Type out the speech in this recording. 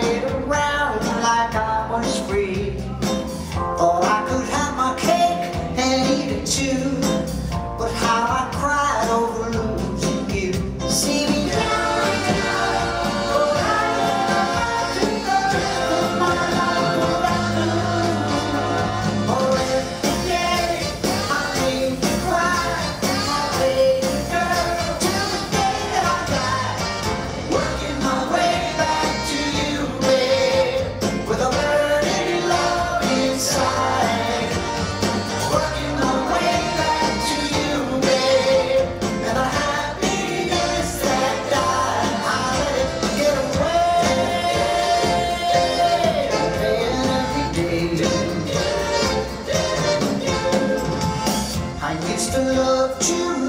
played around. to